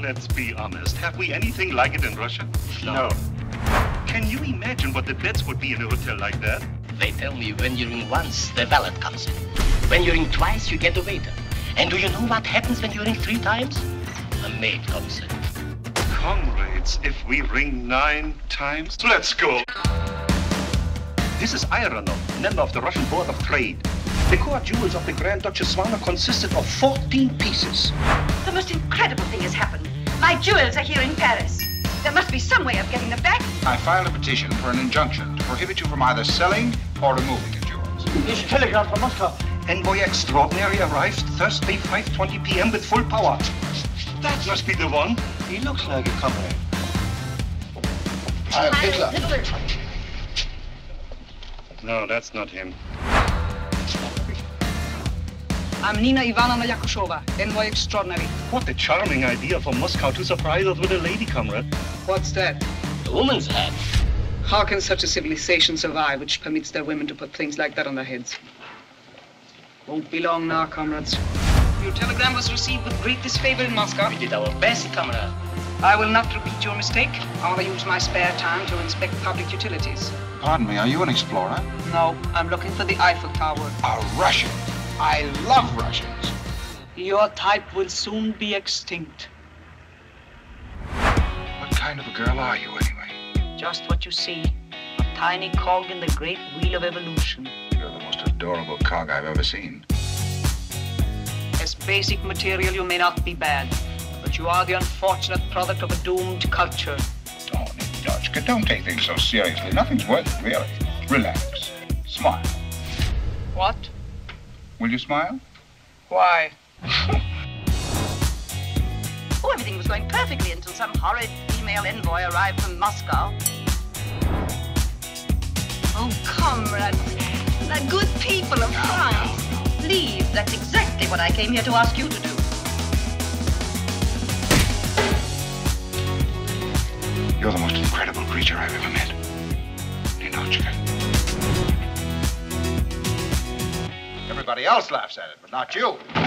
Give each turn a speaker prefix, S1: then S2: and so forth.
S1: Let's be honest. Have we anything like it in Russia?
S2: No.
S1: Can you imagine what the beds would be in a hotel like that?
S3: They tell me when you ring once, the valet comes in. When you ring twice, you get a waiter. And do you know what happens when you ring three times? A maid comes in.
S1: Comrades, if we ring nine times, let's go. This is Iranoff, member of the Russian Board of Trade. The core jewels of the Grand Duchess Swana consisted of 14 pieces.
S4: The most incredible thing has happened. My jewels are here in Paris. There must be some way of getting them back.
S5: I filed a petition for an injunction to prohibit you from either selling or removing the jewels.
S2: Here's a telegram from Moscow.
S1: Envoy Extraordinary arrived Thursday, 5.20 p.m. with full power. That must be the one.
S2: He looks like a comrade.
S5: I am Hitler.
S1: No, that's not him.
S6: I'm Nina Ivanovna Yakushova, envoy extraordinary.
S1: What a charming idea for Moscow to surprise us with a lady comrade.
S6: What's that?
S3: A woman's hat.
S6: How can such a civilization survive which permits their women to put things like that on their heads? Won't be long now, comrades. Your telegram was received with great disfavor in Moscow.
S3: We did our best, comrade.
S6: I will not repeat your mistake. I want to use my spare time to inspect public utilities.
S5: Pardon me, are you an explorer?
S6: No, I'm looking for the Eiffel Tower.
S5: A Russian. I love Russians.
S6: Your type will soon be extinct.
S5: What kind of a girl are you, anyway?
S6: Just what you see. A tiny cog in the great wheel of evolution.
S5: You're the most adorable cog I've ever seen.
S6: As basic material, you may not be bad, but you are the unfortunate product of a doomed culture.
S5: Tony, Dutchka, don't take things so seriously. Nothing's worth it, really. Relax. Smile.
S6: What?
S5: Will you smile?
S6: Why?
S4: Oh, everything was going perfectly until some horrid female envoy arrived from Moscow. Oh, comrades, the good people of France. Leave. That's exactly what I came here to ask you to do.
S5: You're the most incredible creature I've ever met. Ninotchka. Everybody else laughs at it, but not you.